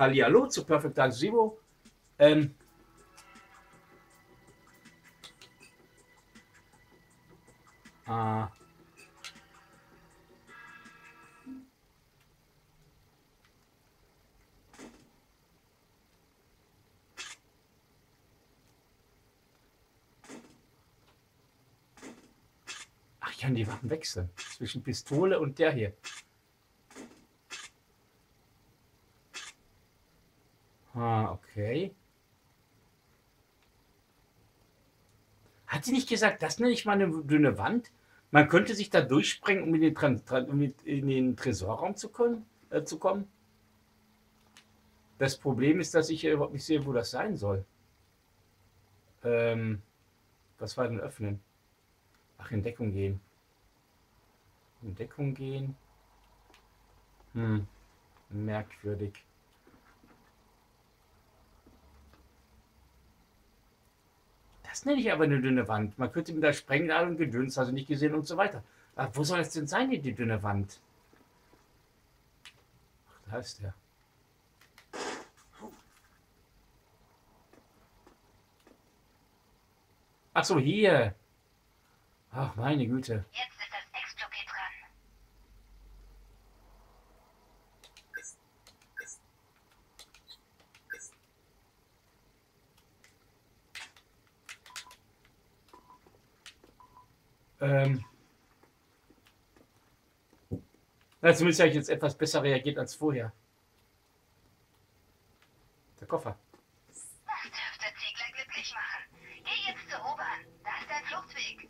Hallihallo zu Perfect Dark Zero. Ähm, ah. Ach, ich kann die Waffen wechseln. Zwischen Pistole und der hier. Ah, okay. Hat sie nicht gesagt, das nenne ich mal eine dünne Wand? Man könnte sich da durchsprengen, um in den, Tran um in den Tresorraum zu, können, äh, zu kommen? Das Problem ist, dass ich hier überhaupt nicht sehe, wo das sein soll. Ähm, was war denn öffnen? Ach, in Deckung gehen. In Deckung gehen. Hm, merkwürdig. Das nenne ich aber eine dünne Wand. Man könnte mit der Sprengladung und Gedöns, also nicht gesehen und so weiter. Aber wo soll es denn sein, die, die dünne Wand? Ach, da ist der. Ach so, hier. Ach, meine Güte. Jetzt ist das Ex-Jockey dran. Ähm. Na, zumindest habe ich jetzt etwas besser reagiert als vorher. Der Koffer. Das dürfte Ziegler glücklich machen. Geh jetzt zur U-Bahn. Da ist dein Fluchtweg.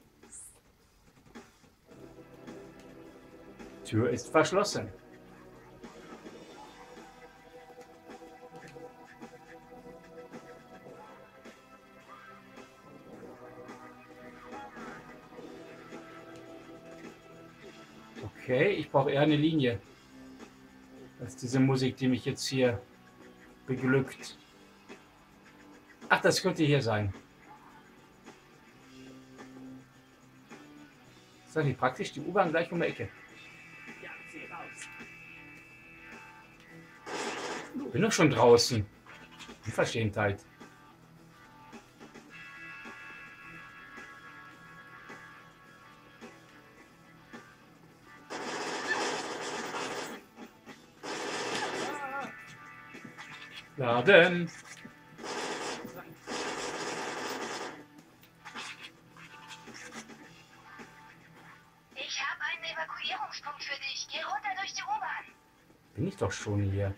Tür ist verschlossen. Okay, ich brauche eher eine Linie. Das ist diese Musik, die mich jetzt hier beglückt. Ach, das könnte hier sein. Ist das nicht praktisch? Die U-Bahn gleich um die Ecke. Bin doch schon draußen. Unverschämtheit. Laden. Ich habe einen Evakuierungspunkt für dich. Geh runter durch die U-Bahn. Bin ich doch schon hier.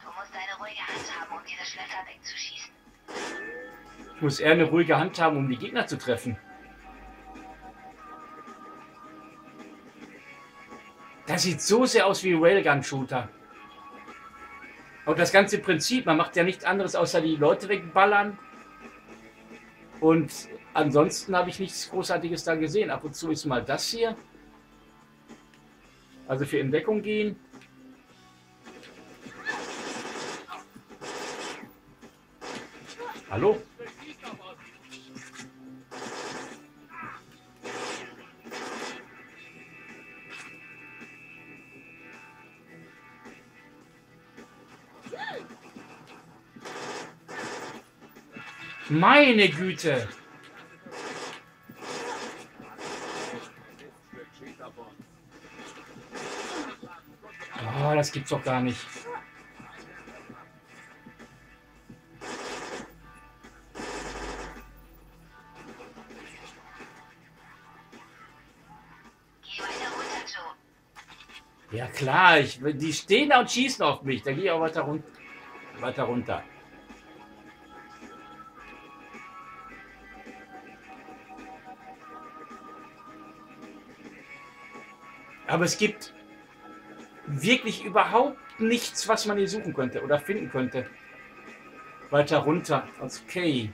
Du musst eine ruhige Hand haben, um diese Schlösser wegzuschießen. Ich muss eher eine ruhige Hand haben, um die Gegner zu treffen. Das sieht so sehr aus wie Railgun-Shooter. Und das ganze Prinzip, man macht ja nichts anderes, außer die Leute wegballern. Und ansonsten habe ich nichts Großartiges da gesehen. Ab und zu ist mal das hier. Also für Entdeckung gehen. Hallo? Meine Güte! Oh, das gibt's doch gar nicht. Ja klar, ich, die stehen da und schießen auf mich. Da gehe ich auch weiter, run weiter runter. Aber es gibt wirklich überhaupt nichts, was man hier suchen könnte oder finden könnte. Weiter runter. Okay.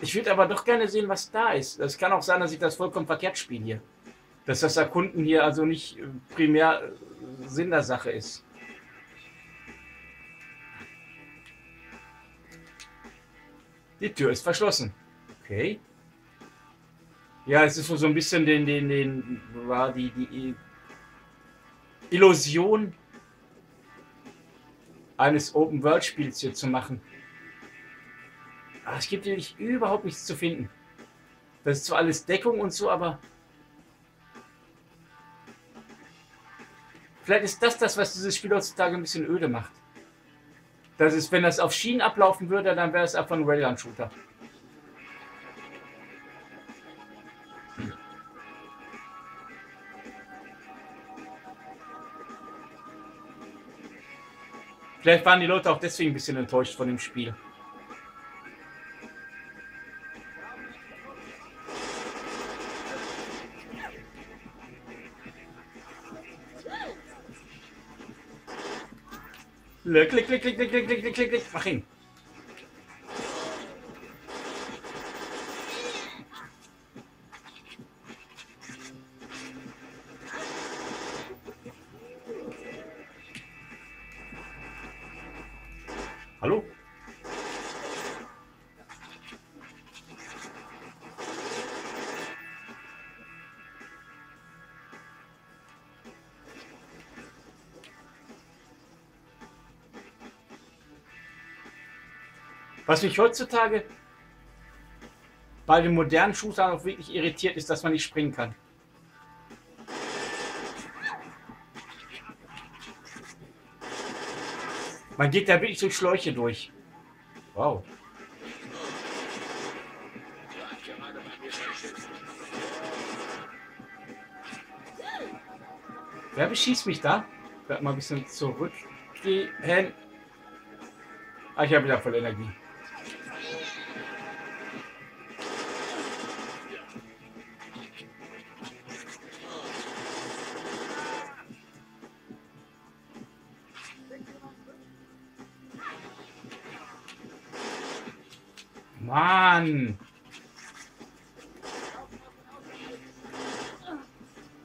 Ich würde aber doch gerne sehen, was da ist. Es kann auch sein, dass ich das vollkommen verkehrt spiele hier. Dass das Erkunden hier also nicht äh, primär äh, Sinn der Sache ist. Die Tür ist verschlossen. Okay. Ja, es ist so ein bisschen den, den, den, war die, die Illusion eines Open-World-Spiels hier zu machen. Aber es gibt nämlich überhaupt nichts zu finden. Das ist zwar alles Deckung und so, aber vielleicht ist das das, was dieses Spiel heutzutage ein bisschen öde macht. Das ist, wenn das auf Schienen ablaufen würde, dann wäre es einfach ein Railgun-Shooter. Vielleicht waren die Leute auch deswegen ein bisschen enttäuscht von dem Spiel. Klick, klick, klick, klick, klick, klick, klick, klick, klick. Mach ihn. Was mich heutzutage bei den modernen Shootern auch wirklich irritiert, ist, dass man nicht springen kann. Man geht da wirklich durch Schläuche durch. Wow. Wer beschießt mich da? Ich werde mal ein bisschen zurückgehen. Ah, ich habe wieder voll Energie. Mann!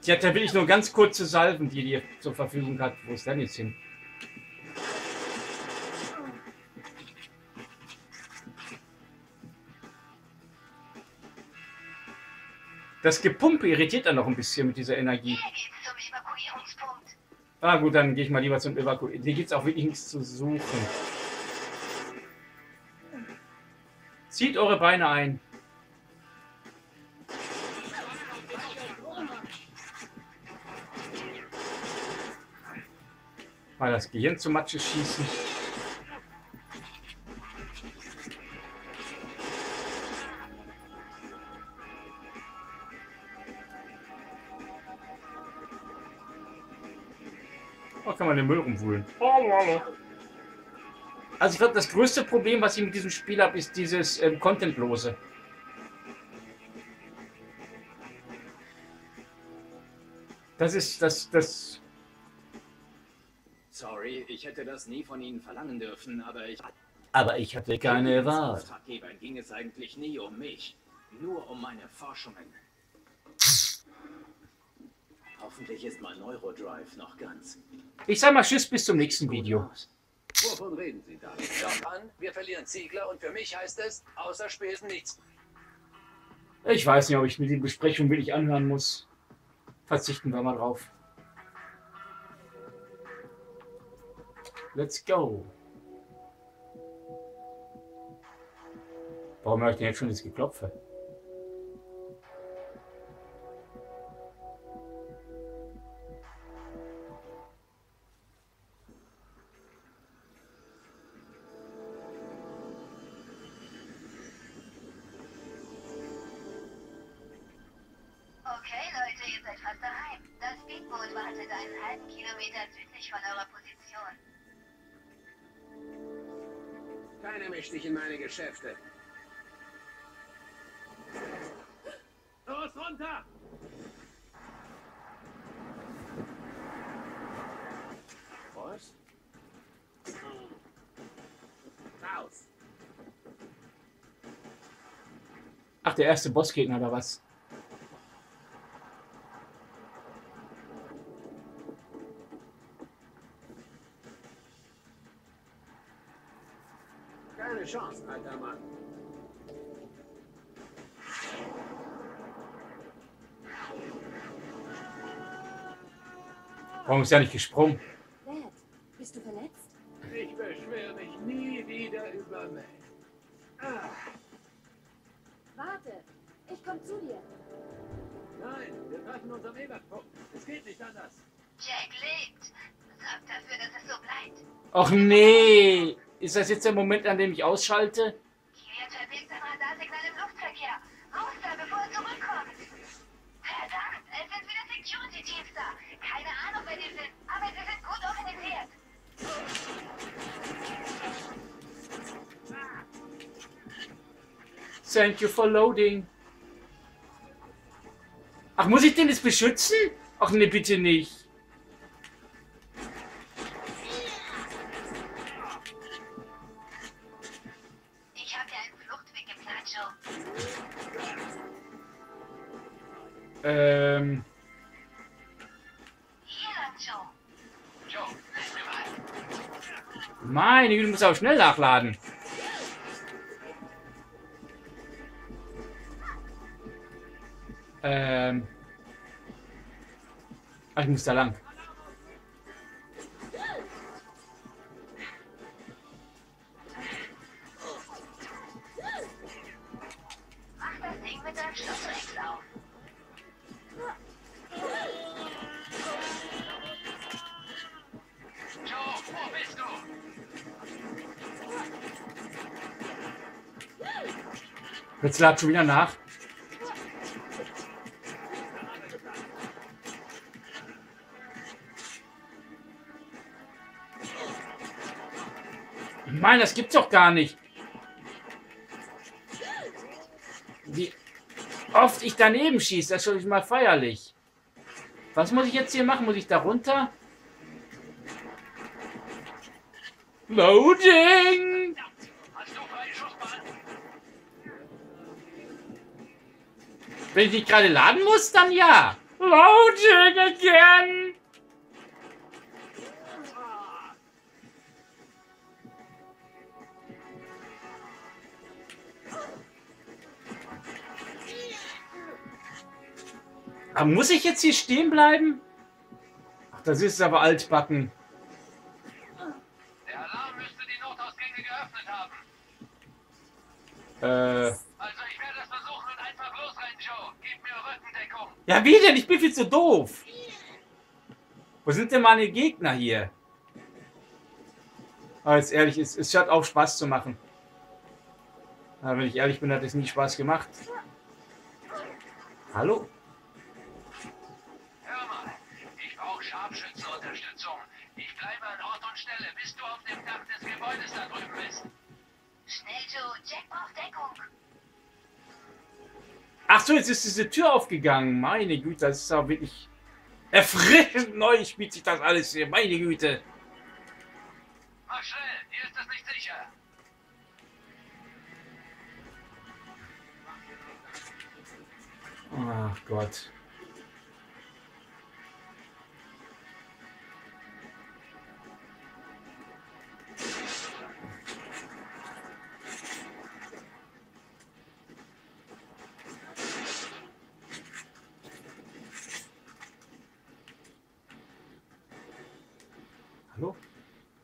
Die hat ja wirklich nur ganz kurze Salven, die die zur Verfügung hat. Wo ist denn jetzt hin? Das Gepumpe irritiert dann noch ein bisschen mit dieser Energie. Hier geht's zum Evakuierungspunkt. Ah gut, dann gehe ich mal lieber zum Evakuieren. Hier gibt es auch wirklich nichts zu suchen. Zieht eure Beine ein. Mal das Gehirn zu Matsche schießen. Oh, kann man den Müll rumwühlen. Also ich glaube, das größte Problem, was ich mit diesem Spiel habe, ist dieses ähm, Contentlose. Das ist das, das. Sorry, ich hätte das nie von Ihnen verlangen dürfen, aber ich. Aber ich hatte keine Wahl. Auftraggeber ging es eigentlich nie um mich, nur um meine Forschungen. Hoffentlich ist mein Neurodrive noch ganz. Ich sag mal Tschüss bis zum nächsten Video. Wovon reden Sie da? Schau an, wir verlieren Ziegler und für mich heißt es, außer Spesen nichts. Ich weiß nicht, ob ich mir die Besprechung wirklich anhören muss. Verzichten wir mal drauf. Let's go. Warum höre ich denn jetzt schon das Geklopfe? Keiner mischt sich in meine Geschäfte. Los, runter! Was? Raus! Ach, der erste Bossgegner oder was? Warum ist er nicht gesprungen? Dad, bist du verletzt? Ich beschwere mich nie wieder über mich. Ah, Warte, ich komm zu dir. nein, wir treffen uns am Ebertpunkt. Es geht nicht anders. Jack lebt. Sorgt dafür, dass es so bleibt. Ach nee. Ist das jetzt der Moment, an dem ich ausschalte? Thank you for loading. Ach, muss ich den jetzt beschützen? Ach nee, bitte nicht. Ich habe einen Fluchtweg geplant, Joe. Ähm, Joe. Mal. meine Güte, muss auch schnell nachladen. Ähm. Ach, ich muss da lang. Jetzt ladet schon wieder nach. Mann, das gibt's doch gar nicht. Wie oft ich daneben schieße, das ist schon mal feierlich. Was muss ich jetzt hier machen? Muss ich da runter? Loading! Wenn ich nicht gerade laden muss, dann ja. Loading again! Aber muss ich jetzt hier stehen bleiben? Ach, das ist aber altbacken. Der Alarm müsste die Notausgänge geöffnet haben. Äh, Also ich werde es versuchen und einfach losrennen, Joe. Gib mir Rückendeckung. ja, wie denn? Ich bin viel zu doof. Wo sind denn meine Gegner hier? Aber jetzt ehrlich, es, es hört auf, Spaß zu machen. Aber wenn ich ehrlich bin, hat es nie Spaß gemacht. Hallo? Und Stelle, bis du auf dem Dach des Gebäudes da drüben bist. Schnell, Joe. Jack braucht Deckung. Ach so, jetzt ist diese Tür aufgegangen. Meine Güte, das ist aber wirklich erfrischend neu spielt sich das alles hier. Meine Güte. Mach schnell, hier ist es nicht sicher. Ach Gott.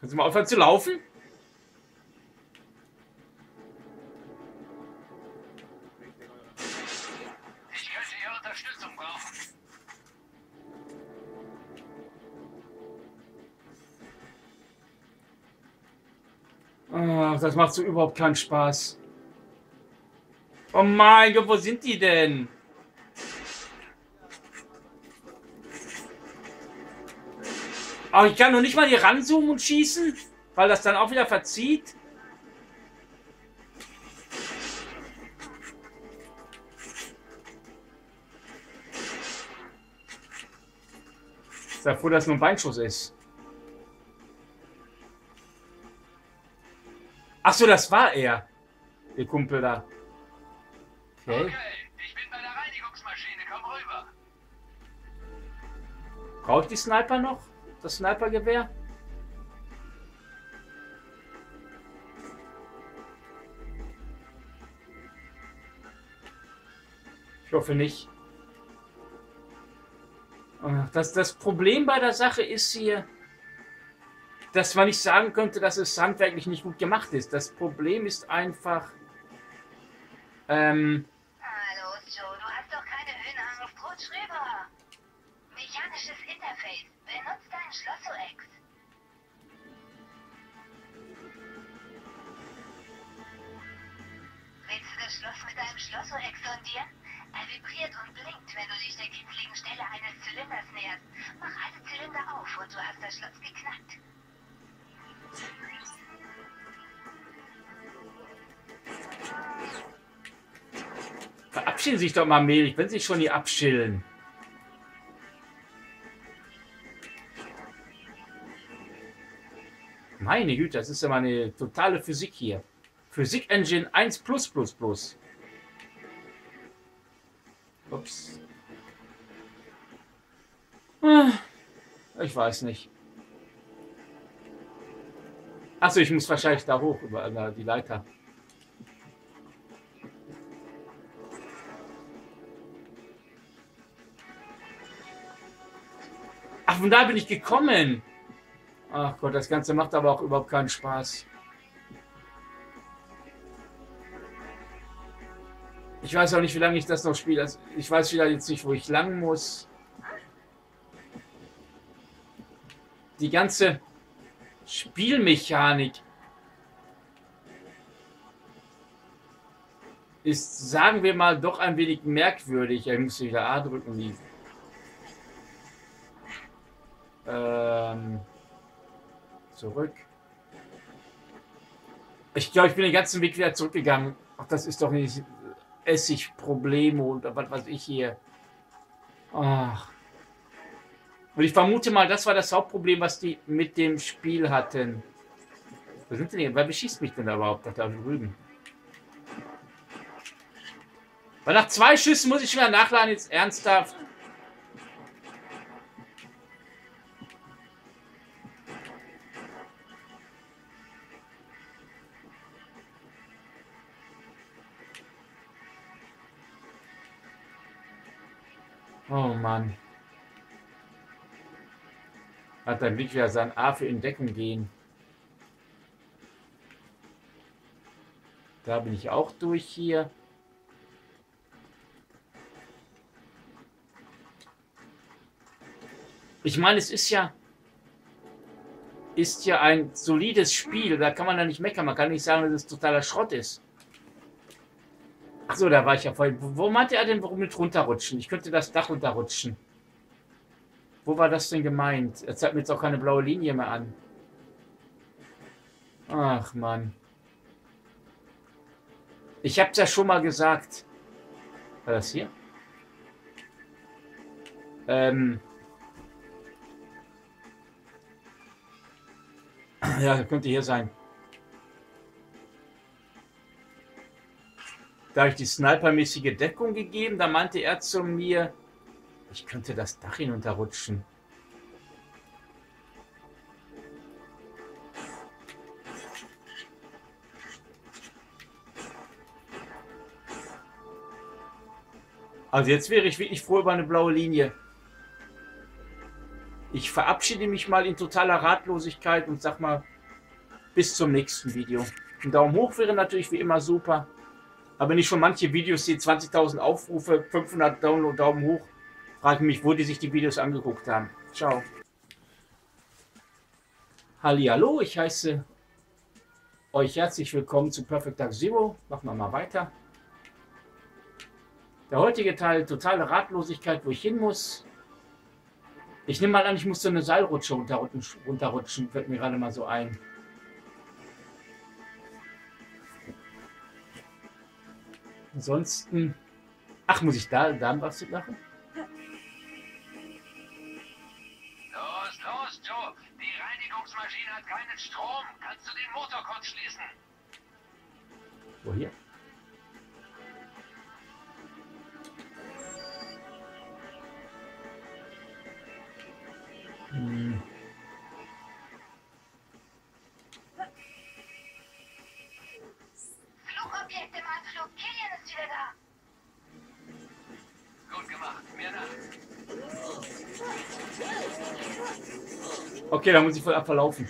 Kannst du mal aufhören zu laufen? Ich könnte hier Unterstützung brauchen. Ach, das macht so überhaupt keinen Spaß. Oh mein Gott, wo sind die denn? Aber ich kann noch nicht mal hier ranzoomen und schießen, weil das dann auch wieder verzieht. Sei froh, dass es nur ein Beinschuss ist. Ach so, das war er. Der Kumpel da. Okay. Okay, ich bin bei der Reinigungsmaschine. Komm rüber. Brauche ich die Sniper noch? Das Snipergewehr? Ich hoffe nicht. Ah, Das, das Problem bei der Sache ist hier, dass man nicht sagen könnte, dass es handwerklich nicht gut gemacht ist. Das Problem ist einfach, ähm, Schlossorex. Willst du das Schloss mit deinem Schlossorex sondieren? Er vibriert und blinkt, wenn du dich der kitzligen Stelle eines Zylinders näherst. Mach alle Zylinder auf und du hast das Schloss geknackt. verabschieden Sie sich doch mal. Ich will Sie schon hier abschillen. Meine Güte, das ist ja mal eine totale Physik hier. Physik Engine 1 plus plus plus. Ups. Ah, Ich weiß nicht. Achso, ich muss wahrscheinlich da hoch über äh, die Leiter. Ach, von da bin ich gekommen. Ach Gott, das Ganze macht aber auch überhaupt keinen Spaß. Ich weiß auch nicht, wie lange ich das noch spiele. Also, Ich weiß wieder jetzt nicht, wo ich lang muss. Die ganze Spielmechanik ist, sagen wir mal, doch ein wenig merkwürdig. Ich muss wieder A drücken. Ähm, zurück. Ich glaube, ich bin den ganzen Weg wieder zurückgegangen. Ach, das ist doch nicht Essig-Probleme und was weiß ich hier. Ach. Und ich vermute mal, das war das Hauptproblem, was die mit dem Spiel hatten. Wo sind denn hier? Wer beschießt mich denn da überhaupt? Da drüben. Weil nach zwei Schüssen muss ich wieder nachladen, jetzt ernsthaft. Oh Mann. Hat dann nicht wieder sein A für Entdeckung gehen. Da bin ich auch durch hier. Ich meine, es ist ja ist ja ein solides Spiel. Da kann man da nicht meckern. Man kann nicht sagen, dass es totaler Schrott ist. Achso, da war ich ja vorhin. Wo, wo meinte er denn, warum mit runterrutschen? Ich könnte das Dach runterrutschen. Wo war das denn gemeint? Er zeigt mir jetzt auch keine blaue Linie mehr an. Ach, Mann. Ich hab's ja schon mal gesagt. War das hier? Ähm. Ja, könnte hier sein. Da habe ich die snipermäßige Deckung gegeben. Da meinte er zu mir, ich könnte das Dach hinunterrutschen. Also jetzt wäre ich wirklich froh über eine blaue Linie. Ich verabschiede mich mal in totaler Ratlosigkeit und sag mal bis zum nächsten Video. Ein Daumen hoch wäre natürlich wie immer super. Aber wenn ich schon manche Videos sehe, 20.000 Aufrufe, 500 Download, Daumen hoch, frage ich mich, wo die sich die Videos angeguckt haben. Ciao. Hallo, ich heiße euch herzlich willkommen zu Perfect Dark Zero. Machen wir mal weiter. Der heutige Teil, totale Ratlosigkeit, wo ich hin muss. Ich nehme mal an, ich muss so eine Seilrutsche runterrutschen, runterrutschen fällt mir gerade mal so ein. Ansonsten. Ach, muss ich da, da was machen? Okay, da muss ich voll abverlaufen.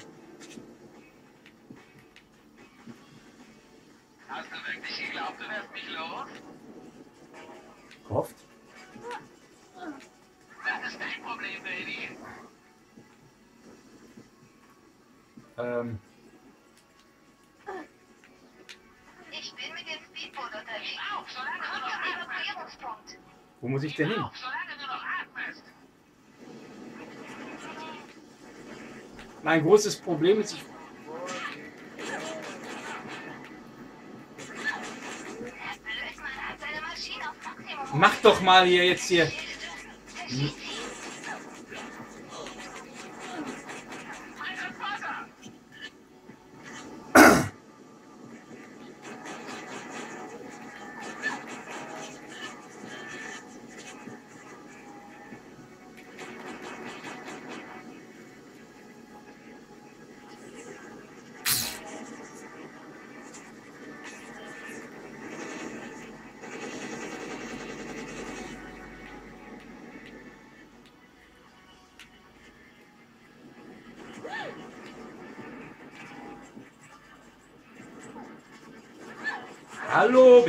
Mein großes Problem ist, ich, mach doch mal hier jetzt hier.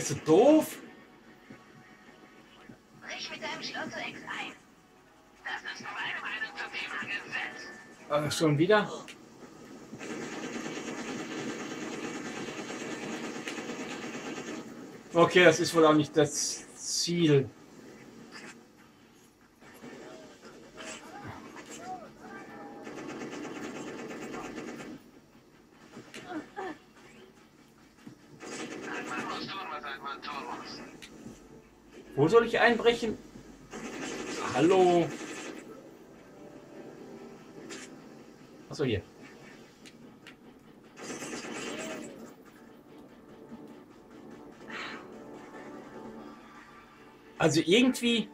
Bist du doof? Brich mit deinem Schlossex ein. Das ist meine Meinung zum Thema Gesetz. Äh, schon wieder? Okay, das ist wohl auch nicht das Ziel. Ein Mann muss tun, was ein Mann tun muss. Soll ich einbrechen? Hallo. Achso, hier. Also irgendwie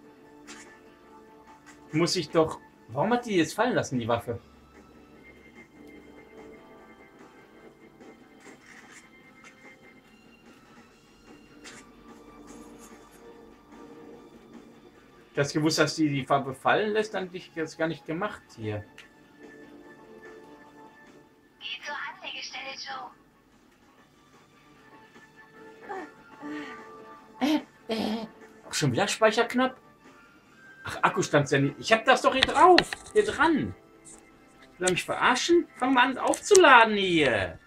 muss ich doch... Warum hat die jetzt fallen lassen, die Waffe? Das gewusst, dass die die Farbe fallen lässt, dann hätte ich das gar nicht gemacht hier. Geh zur Anlegestelle, Joe. Ach, schon wieder Speicher knapp? Ach, Akkustand ja nicht. Ich hab das doch hier drauf. Hier dran. Will er mich verarschen? Fang mal an aufzuladen hier.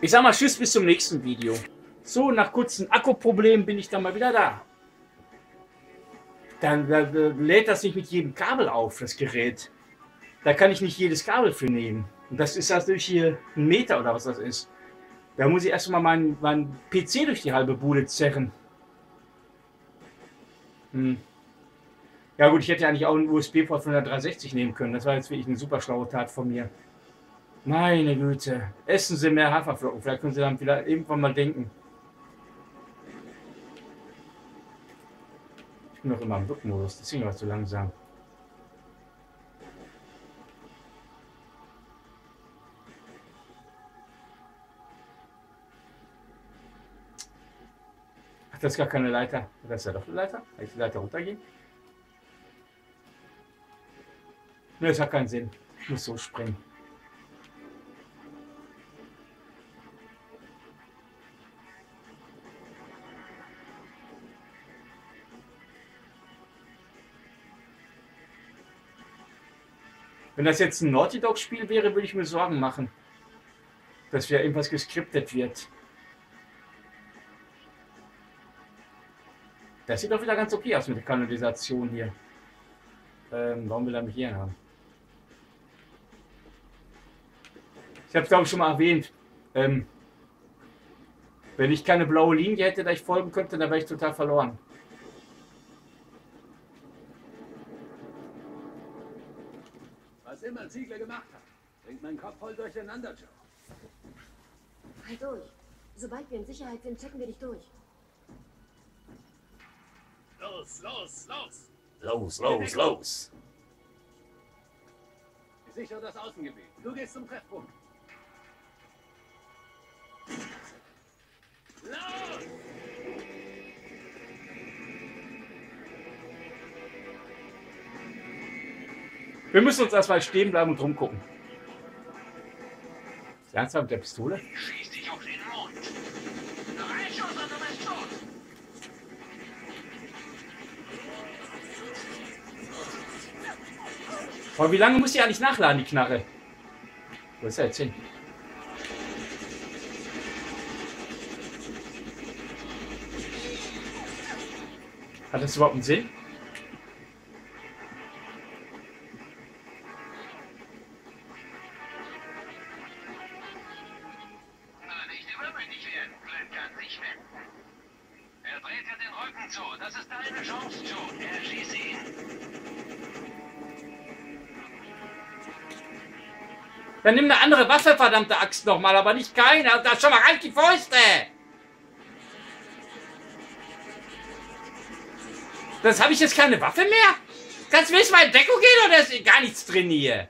Ich sag mal Tschüss bis zum nächsten Video. So, nach kurzen Akkuproblemen bin ich dann mal wieder da. Dann äh, äh, lädt das nicht mit jedem Kabel auf, das Gerät. Da kann ich nicht jedes Kabel für nehmen. Und das ist natürlich hier ein Meter oder was das ist. Da muss ich erstmal meinen mein PC durch die halbe Bude zerren. Hm. Ja gut, ich hätte ja eigentlich auch einen USB-Port von der 360 nehmen können. Das war jetzt wirklich eine super schlaue Tat von mir. Meine Güte. Essen Sie mehr Haferflocken. Vielleicht können Sie dann wieder irgendwann mal denken. Ich bin noch immer im Wirkmodus, deswegen war es so langsam. Ach, das ist gar keine Leiter. Das ist ja doch eine Leiter. Kann ich die Leiter runtergehen? Ne, das hat keinen Sinn. Ich muss so springen. Wenn das jetzt ein Naughty Dog Spiel wäre, würde ich mir Sorgen machen, dass wieder irgendwas geskriptet wird. Das sieht doch wieder ganz okay aus mit der Kanalisation hier. Ähm, warum will er mich hier haben? Ich habe es glaube ich schon mal erwähnt. Ähm, wenn ich keine blaue Linie hätte, da ich folgen könnte, dann wäre ich total verloren. Immer Ziegler gemacht hat, bringt meinen Kopf voll durcheinander, Joe. Halt durch. Sobald wir in Sicherheit sind, checken wir dich durch. Los, los, los! Los, los, los. Ich sichere das Außengebiet. Du gehst zum Treffpunkt. Los! Wir müssen uns erstmal stehen bleiben und rumgucken. Ernsthaft mit der Pistole? Schieß dich auf den Mond. Noch ein Schuss und du bist tot. Aber wie lange muss die eigentlich nachladen, die Knarre? Wo ist er jetzt hin? Hat das überhaupt einen Sinn? Andere Waffe, verdammte Axt nochmal, aber nicht keine. Da schon mal halt die Fäuste! Das habe ich jetzt keine Waffe mehr? Kannst du mir jetzt mal in Deckung gehen oder ist gar nichts drin hier?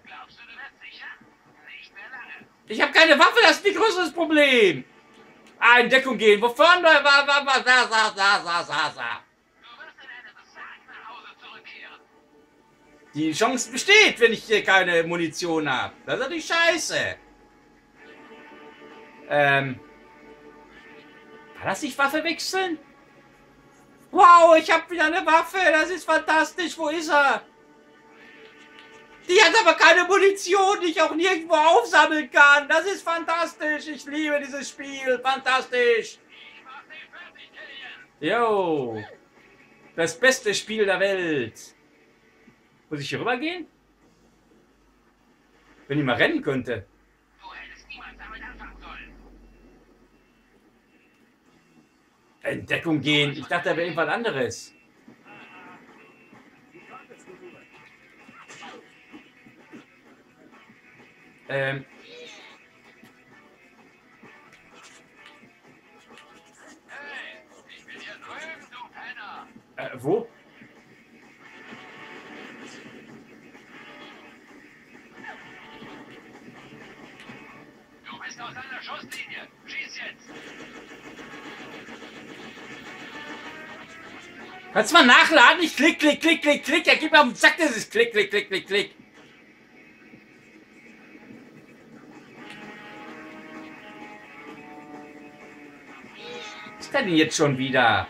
Ich habe keine Waffe, das ist ein größeres Problem. Ah, in Deckung gehen. Wovon? Wa, wa, wa, wa, sa, sa, sa, sa, Die Chance besteht, wenn ich hier keine Munition habe. Das ist natürlich scheiße. Ähm. War das nicht Waffe wechseln? Wow, ich habe wieder eine Waffe. Das ist fantastisch. Wo ist er? Die hat aber keine Munition, die ich auch nirgendwo aufsammeln kann. Das ist fantastisch. Ich liebe dieses Spiel. Fantastisch. Yo. Das beste Spiel der Welt. Muss ich hier rüber gehen? Wenn ich mal rennen könnte. Du hättest niemals damit anfangen sollen. Entdeckung gehen. Ich dachte, da wäre irgendwas anderes. Ähm. Hey, ich bin hier drüben, du Penner. Äh, wo? Kannst du mal nachladen? Ich klick, klick, klick, klick, klick. Ja, gib mir auf den Sack, das ist klick, klick, klick, klick, klick. Was ist denn jetzt schon wieder?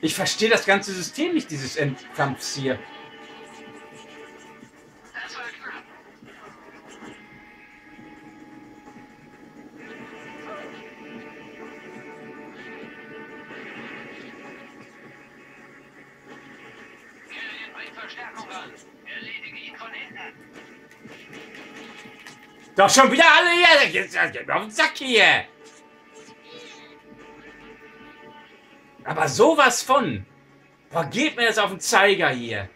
Ich verstehe das ganze System nicht, dieses Endkampfs hier. Doch schon wieder alle hier. Jetzt auf den Sack hier. Aber sowas von. Boah, geht mir das auf den Zeiger hier.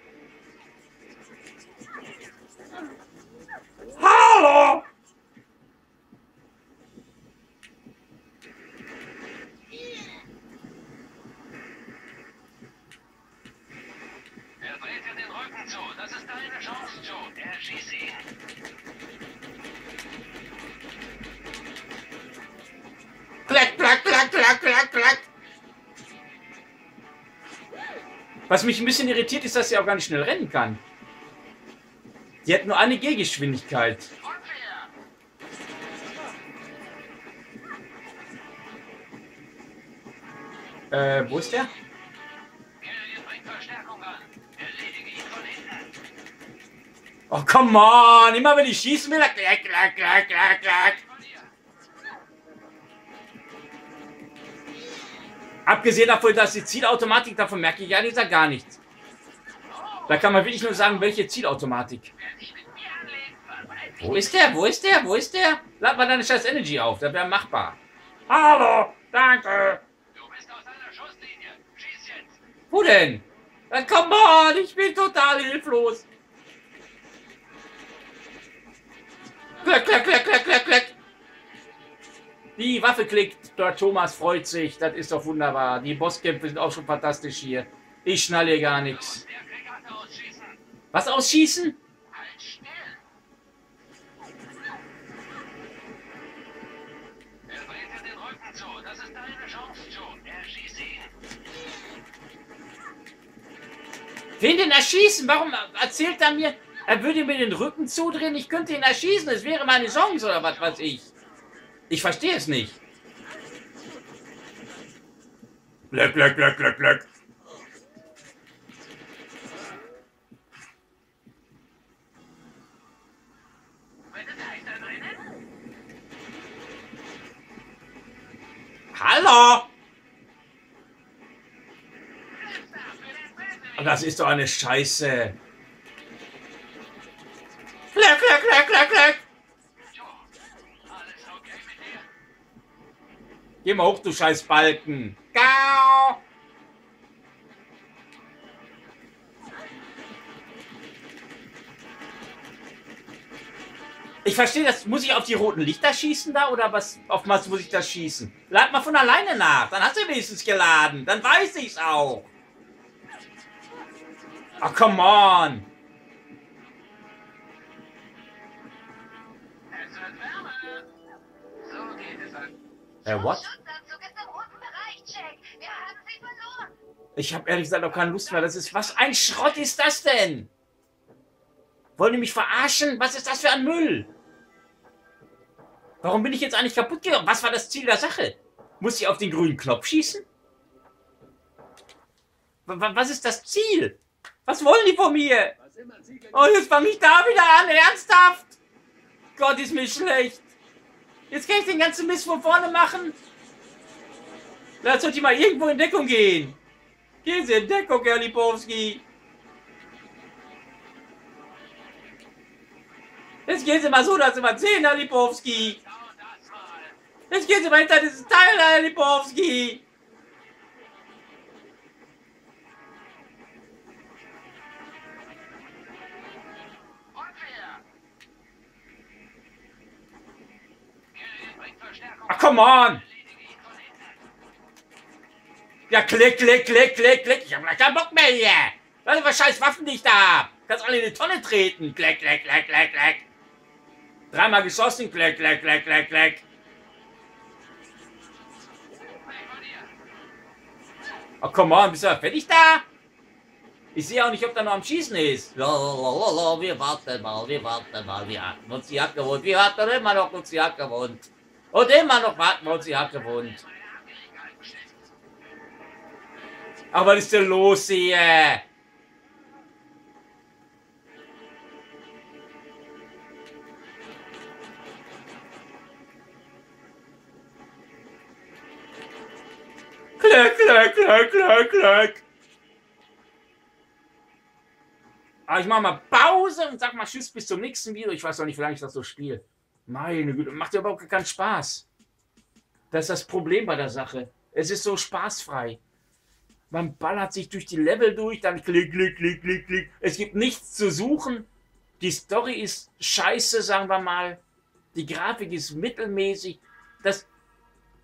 Was mich ein bisschen irritiert, ist, dass sie auch gar nicht schnell rennen kann. Die hat nur eine Gehgeschwindigkeit. Äh, wo ist der? Oh, come on! Immer wenn ich schießen will, klack, klack, klack, klack, klack. Abgesehen davon, dass die Zielautomatik, davon merke ich ja dieser gar nichts. Da kann man wirklich nur sagen, welche Zielautomatik. Wo ist der? Wo ist der? Wo ist der? Lad mal deine scheiß Energy auf, das wäre machbar. Hallo, danke. Du bist aus einer Schusslinie. Schieß jetzt. Wo denn? Na, come on, ich bin total hilflos. Klack, klack, klack, klack, klack, klack. Die Waffe klickt. Der Thomas freut sich. Das ist doch wunderbar. Die Bosskämpfe sind auch schon fantastisch hier. Ich schnall hier gar nichts. Was ausschießen? Wen denn erschießen? Warum erzählt er mir, er würde mir den Rücken zudrehen? Ich könnte ihn erschießen. Es wäre meine Chance oder was weiß ich. Ich verstehe es nicht. Leck, leck, leck, leck, leck. Hallo! Das ist doch eine Scheiße. Leck, leck, leck, leck, leck. Joe, alles okay mit dir? Geh mal hoch, du scheiß Balken. Verstehe das. Muss ich auf die roten Lichter schießen da oder was? Auf was muss ich das schießen? Lad mal von alleine nach. Dann hast du wenigstens geladen. Dann weiß ich's auch. Ach, come on. Äh, what? Ich habe ehrlich gesagt auch keine Lust mehr. Das ist was ein Schrott ist das denn? Wollen die mich verarschen? Was ist das für ein Müll? Warum bin ich jetzt eigentlich kaputt gegangen? Was war das Ziel der Sache? Muss ich auf den grünen Knopf schießen? Was ist das Ziel? Was wollen die von mir? Oh, jetzt fange ich da wieder an. Ernsthaft? Gott, ist mir schlecht. Jetzt kann ich den ganzen Mist von vorne machen. Lass euch mal irgendwo in Deckung gehen. Gehen Sie in Deckung, Herr Lipowski. Jetzt gehen Sie mal so, dass Sie mal sehen, Herr Lipowski. Jetzt gehen Sie mal hinter dieses Teil, Herr Lipowski. Ach, come on. Ja, klick, klick, klick, klick, klick. Ich hab gleich keinen Bock mehr hier. Leute, was scheiß Waffen die ich da hab. Kannst alle in die Tonne treten. Klick, klick, klick, klick, klick. Dreimal geschossen. Klick, klick, klick, klick, klick. Ach, come on, bist du fertig da? Ich sehe auch nicht, ob da noch am Schießen ist. Lalalala, wir warten mal, wir warten mal. Wir hatten uns die Jacke gewohnt. Wir hatten immer noch uns die Jacke gewohnt. Und immer noch warten wir uns die Jacke gewohnt. Aber was ist denn los hier? Klick, klick, klick, klick, klick. Aber ich mach mal Pause und sag mal Tschüss bis zum nächsten Video. Ich weiß noch nicht, wie lange ich das so spiele. Meine Güte, macht ja überhaupt keinen Spaß. Das ist das Problem bei der Sache. Es ist so spaßfrei. Man ballert sich durch die Level durch, dann klick, klick, klick, klick, klick. Es gibt nichts zu suchen. Die Story ist scheiße, sagen wir mal. Die Grafik ist mittelmäßig. Das,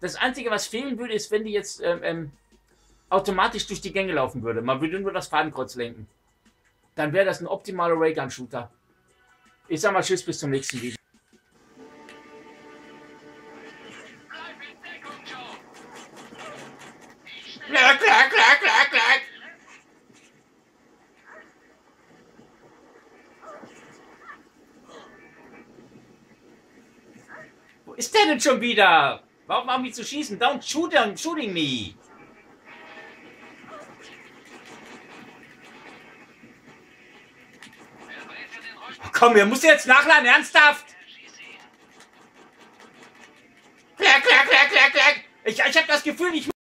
das Einzige, was fehlen würde, ist, wenn die jetzt ähm, ähm, automatisch durch die Gänge laufen würde. Man würde nur das Fadenkreuz lenken. Dann wäre das ein optimaler Raygun-Shooter. Ich sag mal Tschüss, bis zum nächsten Video. Wo ist der denn schon wieder? Warum haben die zu schießen? Don't shoot him, shooting me. Oh, komm, wir muss jetzt nachladen, ernsthaft. Klack, klack, klack, klack, klack. Ich, ich habe das Gefühl, ich